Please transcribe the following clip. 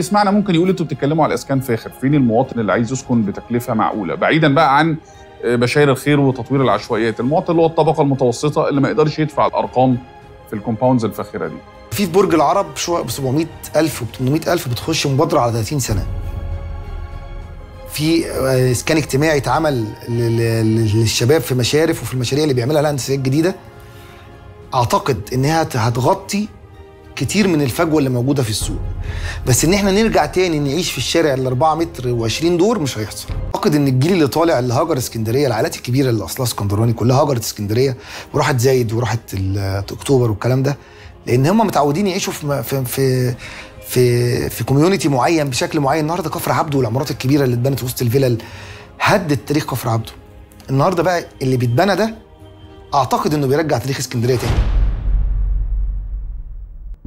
يسمعنا ممكن يقول أنتوا بتتكلموا على اسكان فاخر فين المواطن اللي عايز يسكن بتكلفة معقولة؟ بعيدا بقى عن بشاير الخير وتطوير العشوائيات. المواطن اللي هو الطبقة المتوسطة اللي ما يقدرش يدفع الأرقام في الكومباوندز الفاخرة دي. في برج العرب شو ب 700000 و 800000 بتخش مبادرة على 30 سنة. في اسكان اجتماعي اتعمل للشباب في مشارف وفي المشاريع اللي بيعملها الهندسيه الجديدة. أعتقد إنها هتغطي كتير من الفجوة اللي موجودة في السوق. بس إن إحنا نرجع تاني نعيش في الشارع ال 4 متر و20 دور مش هيحصل. أعتقد إن الجيل اللي طالع اللي هاجر اسكندرية العائلات الكبيرة اللي أصلها اسكندراني كلها هاجرت اسكندرية وراحت زايد وراحت أكتوبر والكلام ده لأن هم متعودين يعيشوا في في في في, في كوميونتي معين بشكل معين. النهارده كفر عبده والعمارات الكبيرة اللي اتبنت وسط الفلل هدت تاريخ كفر عبده. النهارده بقى اللي بيتبنى ده أعتقد إنه بيرجع تاريخ اسكندرية تاني.